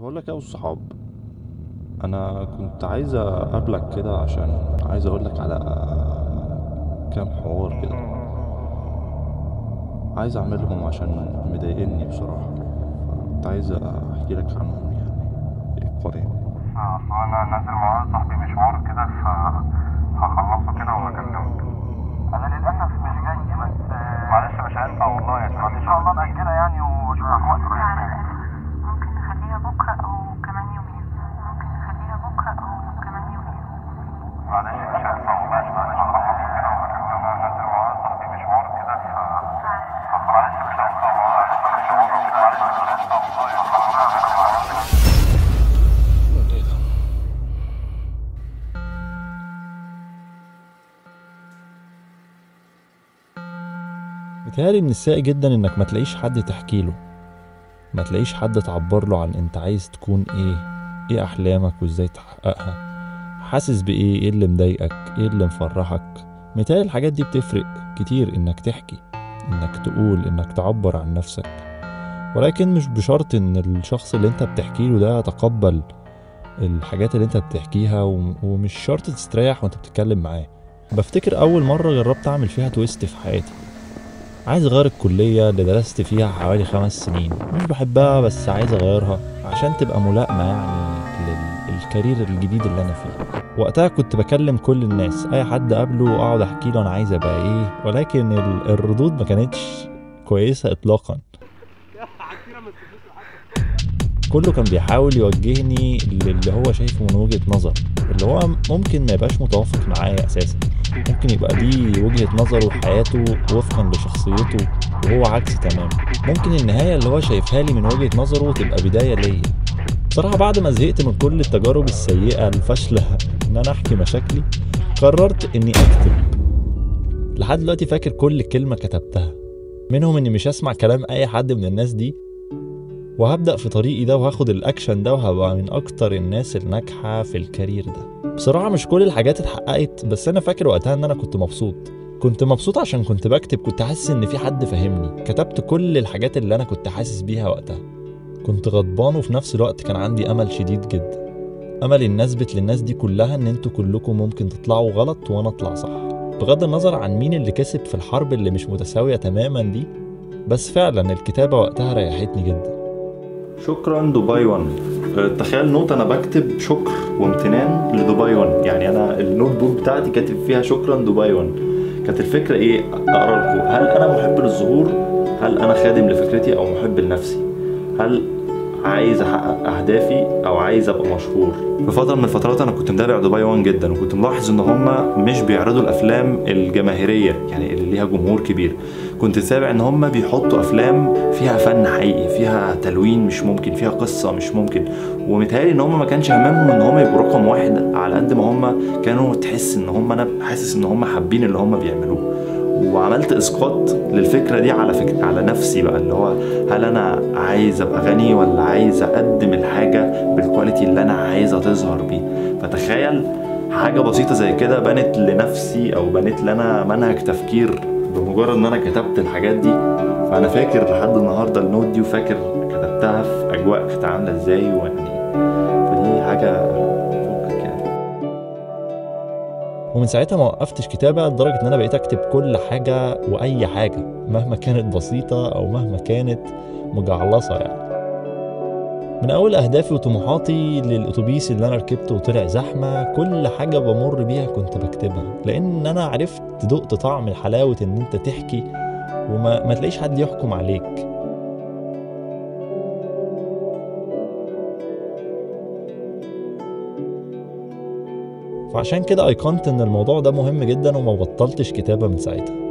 بقول لك يا أبو الصحاب أنا كنت عايز أقابلك كده عشان عايز أقول لك على كام حوار كده عايز أعملهم عشان مضايقني بصراحة. كنت عايز أحكي لك عنهم يعني. قريب آه أصل أنا نازل مع واحد صاحبي مشوار كده فهخلصه كده وهكلمك. أنا للأسف مش جاي بس معلش مش هينفع والله يا شباب إن شاء الله نأجلها يعني وأشوفك وقت قريب على الأقل ممكن نخليها بكرة أو كمان يومين ممكن نخليها بكرة أو كمان يومين معلش مش هينفع والله يا شباب هخلصه كده وهكلمك أنا نازل مع واحد صاحبي مشوار كده ف معلش مش هينفع والله معلش مش هينفع والله بيتهيألي من السائي جدا إنك ما تلاقيش حد تحكي له. ما تلاقيش حد تعبر له عن أنت عايز تكون إيه إيه أحلامك وإزاي تحققها. حاسس بإيه؟ إيه اللي مضايقك؟ إيه اللي مفرحك؟ متهيألي الحاجات دي بتفرق كتير إنك تحكي إنك تقول إنك تعبر عن نفسك. ولكن مش بشرط إن الشخص اللي أنت بتحكي له ده يتقبل الحاجات اللي أنت بتحكيها وم- ومش شرط تستريح وأنت بتتكلم معاه. بفتكر أول مرة جربت أعمل فيها تويست في حياتي. عايز أغير الكلية اللي درست فيها حوالي خمس سنين. مش بحبها بس عايز أغيرها عشان تبقى ملائمة يعني للكارير الجديد اللي أنا فيه. وقتها كنت بكلم كل الناس أي حد قابله اقعد أحكي له أنا عايز أبقى إيه ولكن ال- الردود ما كانتش كويسة اطلاقا. كله كان بيحاول يوجهني للي هو شايفه من وجهة نظر اللي هو ممكن ما يبقاش متوافق معايا أساسا. ممكن يبقى ليه وجهة نظره وحياته وفقا لشخصيته وهو عكسي تماما. ممكن النهاية اللي هو شايفها لي من وجهة نظره تبقى بداية ليا. بصراحة بعد ما زهقت من كل التجارب السيئة الفاشلة إن أنا أحكي مشاكلي قررت إني أكتب. لحد دلوقتي فاكر كل كلمة كتبتها. منهم إني مش هسمع كلام أي حد من الناس دي وهبدأ في طريقي ده وهاخد الأكشن ده وهبقى من أكتر الناس الناجحة في الكارير ده. بصراحة مش كل الحاجات اتحققت بس أنا فاكر وقتها إن أنا كنت مبسوط. كنت مبسوط عشان كنت بكتب كنت حاسس إن في حد فاهمني. كتبت كل الحاجات اللي أنا كنت حاسس بيها وقتها. كنت غضبان وفي نفس الوقت كان عندي أمل شديد جدا. أمل إن أثبت للناس دي كلها إن أنتوا كلكم ممكن تطلعوا غلط وأنا أطلع صح. بغض النظر عن مين اللي كسب في الحرب اللي مش متساوية تماما دي بس فعلا الكتابة وقتها ريحتني جدا. شكرا دبي 1 أه، تخيل note أنا بكتب شكر وامتنان لدبي 1 يعني أنا ال notebook بتاعتي كاتب فيها شكرا دبي 1 كانت الفكرة إيه؟ أقرأ لكم هل أنا محب للظهور؟ هل أنا خادم لفكرتي أو محب لنفسي؟ هل عايز أحقق أهدافي أو عايز أبقى مشهور. في فترة من الفترات أنا كنت متابع دبي 1 جدا وكنت ملاحظ إن هم مش بيعرضوا الأفلام الجماهيرية يعني اللي ليها جمهور كبير. كنت سامع إن هم بيحطوا أفلام فيها فن حقيقي فيها تلوين مش ممكن فيها قصة مش ممكن. ومتهيألي إن هم ما كانش هممهم إن هم يبقوا رقم واحد على قد ما هم كانوا تحس إن هم أنا حاسس إن هم حابين اللي هم بيعملوه. وعملت إسقاط للفكرة دي على فكرة على نفسي بقى اللي هو هل أنا عايز أبقى غني ولا عايز أقدم الحاجة بالكواليتي اللي أنا عايزها تظهر بيه؟ فتخيل حاجة بسيطة زي كده بنت لنفسي أو بنت لنا منهج تفكير بمجرد إن أنا كتبت الحاجات دي. فأنا فاكر لحد النهارده النوت دي وفاكر كتبتها في أجواء كانت عاملة إزاي ويعني ومن ساعتها ما وقفتش كتابة لدرجة إن أنا بقيت أكتب كل حاجة وأي حاجة مهما كانت بسيطة أو مهما كانت مجعلصة يعني. من أول أهدافي وطموحاتي للأتوبيس اللي أنا ركبته وطلع زحمة كل حاجة بمر بيها كنت بكتبها. لأن أنا عرفت دقت طعم حلاوة إن أنت تحكي وما ما تلاقيش حد يحكم عليك. فعشان كده ايقنت إن الموضوع ده مهم جدا وما بطلتش كتابة من ساعتها.